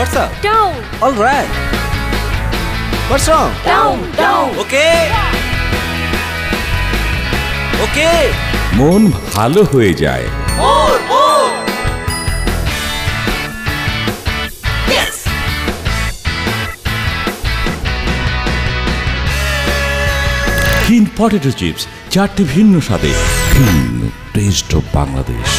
What's up? Down, All right. What's wrong? down, down. Okay. Okay. মন ভালো হয়ে যায় More, more. কিন পটেটো চিপস চারটি ভিন্ন স্বাদে ভিন্ন টেস্ট অফ বাংলাদেশ